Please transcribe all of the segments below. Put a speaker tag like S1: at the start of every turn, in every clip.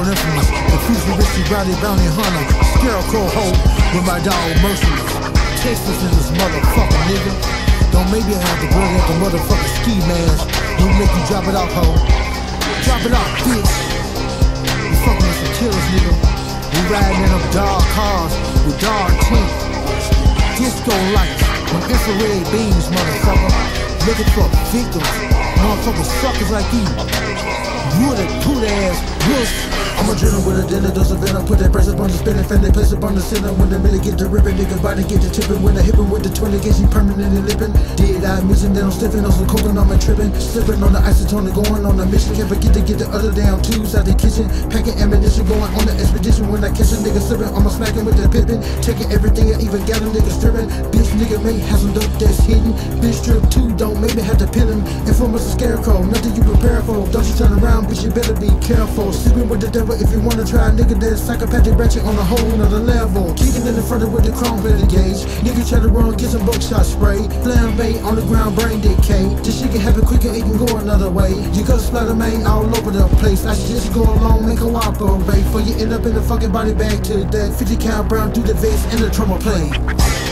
S1: Lord Infamous. The futuristic rowdy bounty hunter. Scarecrow hoe with my dog merciless. Texas in this motherfucker, nigga. Don't make me have to bring up the motherfucking ski mask. We make you drop it off, hoe. Drop it off, bitch. We fucking with some killers, nigga. We riding in them dark cars with dark tint. Disco lights from infrared beams, motherfucker. Looking for victims. Motherfucking suckers like you. You the toot ass. I'm a drill with a dinner, dose of venom. Put that press up on the spinning, fan they place up on the center. When the minute get the ripping, niggas body get the tipping. When I hippin' with the 20, get you permanently lipping. Did I missing, then I'm stiffing on some coking on my tripping. Slipping on the isotonic, going on a mission. Can't forget to get the other down tubes out the kitchen. Packing ammunition, going on the expedition. When I catch a nigga slipping, I'ma smacking with the pippin. Taking everything, I even got a nigga stripping. Bitch, nigga may have some dope that's hidden. Bitch, strip too, don't make me have to pin him. Informers a scarecrow, nothing you prepare for. Don't you turn around, bitch, you better be careful. Sleeping with the devil if you wanna try, nigga, that's psychopathic ratchet on a whole nother level. Kicking in the front with the chrome better gauge. Nigga try to run, get some buckshot spray. Flambe on the ground, brain decay. This shit can happen quicker, it can go another way. You got splatter main all over the place. I should just go along, make a operate. For you end up in the fucking body bag to that 50 count brown through the vest and the trauma play.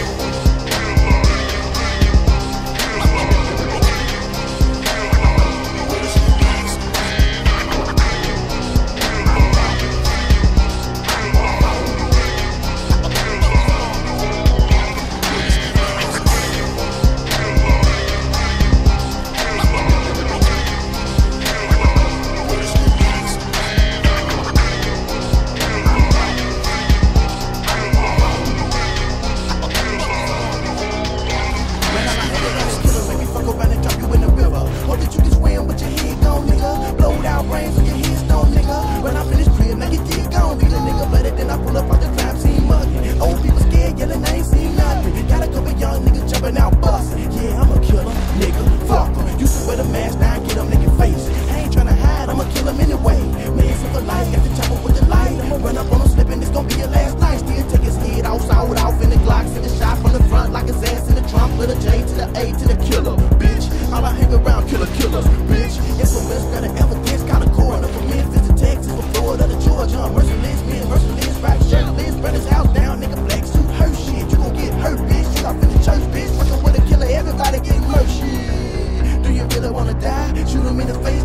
S2: Face. I ain't tryna hide, I'ma kill 'em anyway. Man, for the light, got the chopper with the light. Run up on him slipping, it's gonna be your last night. Still take his head out, sawed off in the Glocks, in the shot from the front like his ass in the trunk. Little J to the A to the killer, bitch. All I hang around, killer killers, bitch. Infamous, got an evidence, got a coroner from Memphis to Texas, from Florida to Georgia. I'm merciless, being merciless, right shirtless, burn his house down, nigga. Black suit, hurt shit. You gon' get hurt, bitch. You off in the church, bitch. Fucking with a killer, everybody get murked, shit. Do you really wanna die? In the face,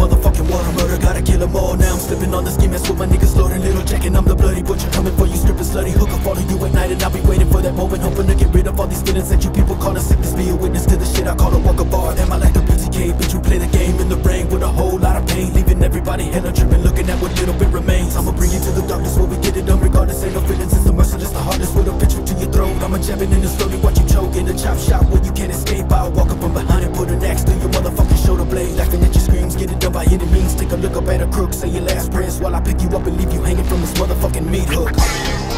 S3: motherfucking water. Murder, gotta kill 'em all. Now I'm slipping on the ski mask with my niggas loading. Little Jack I'm the bloody butcher coming for you, stripping slutty. Hook up follow you at night and I'll be waiting for that moment, hoping to get rid of all these feelings that you people call a sickness. Be a witness to the shit I call a walk of art. Am I like a BTK? Bitch, you play the game in the rain with a whole lot of pain, leaving everybody hella tripping, looking at what little bit up at a crook, say your last prayers while I pick you up and leave you hanging from this motherfucking meat hook.